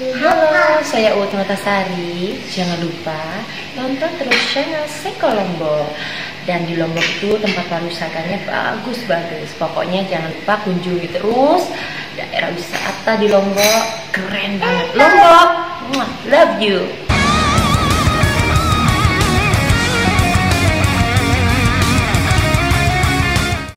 Halo, saya Uut Matasari. Jangan lupa nonton terus channel Seko Lombok. Dan di Lombok itu tempat pariwisatanya bagus-bagus. Pokoknya jangan lupa kunjungi terus daerah wisata di Lombok. Keren banget. Lombok, love you.